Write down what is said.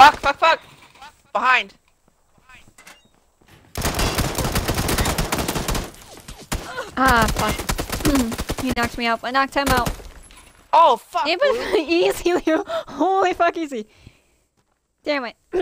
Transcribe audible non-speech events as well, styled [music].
Fuck, fuck, fuck! Behind. Ah, fuck. [clears throat] he knocked me out. I knocked him out. Oh, fuck! It was [laughs] easy, Leo. [laughs] Holy fuck, easy. Damn it. [clears throat]